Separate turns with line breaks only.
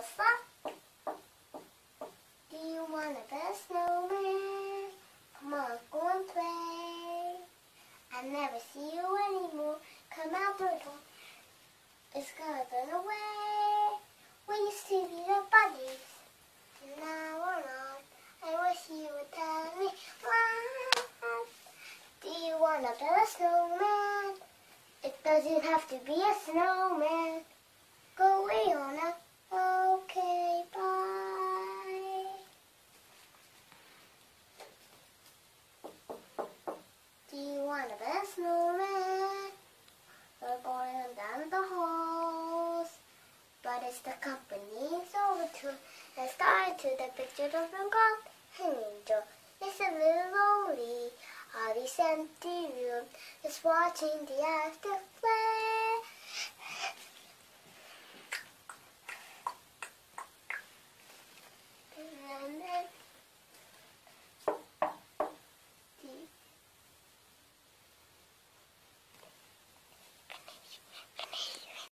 Do you want to build a snowman? Come on, go and play. I'll never see you anymore. Come out the door. It's gonna burn away. We used to be the buddies. Now we're not. I wish you would tell me why. Do you want to build a snowman? It doesn't have to be a snowman. Go away Anna okay, bye. Do you want to build a snowman? We're going down the halls. The company's over to and to the picture of the God angel. It's a little lonely. All these empty room is watching the afterflame.